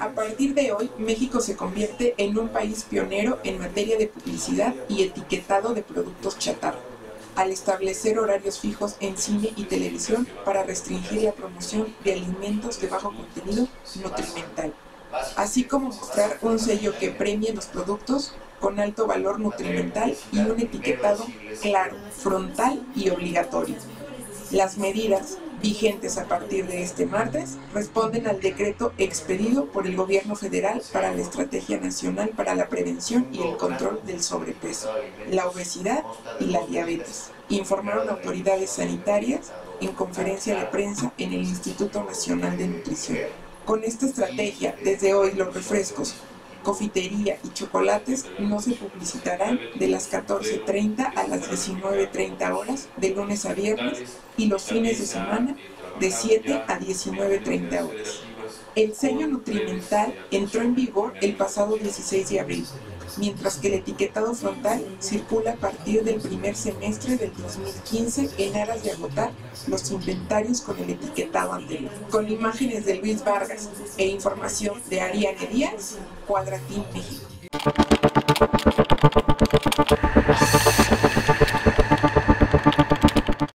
A partir de hoy, México se convierte en un país pionero en materia de publicidad y etiquetado de productos chatarra, al establecer horarios fijos en cine y televisión para restringir la promoción de alimentos de bajo contenido nutrimental, así como mostrar un sello que premie los productos con alto valor nutrimental y un etiquetado claro, frontal y obligatorio. Las medidas vigentes a partir de este martes responden al decreto expedido por el Gobierno federal para la Estrategia Nacional para la Prevención y el Control del Sobrepeso, la obesidad y la diabetes, informaron autoridades sanitarias en conferencia de prensa en el Instituto Nacional de Nutrición. Con esta estrategia, desde hoy los refrescos, cofitería y chocolates no se publicitarán de las 14.30 a las 19.30 horas de lunes a viernes y los fines de semana de 7 a 19.30 horas. El sello nutrimental entró en vigor el pasado 16 de abril, mientras que el etiquetado frontal circula a partir del primer semestre del 2015 en aras de agotar los inventarios con el etiquetado anterior. Con imágenes de Luis Vargas e información de Ariane Díaz, Cuadratín México.